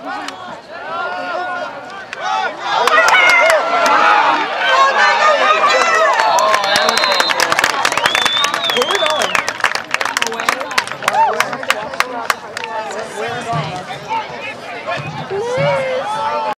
Come on.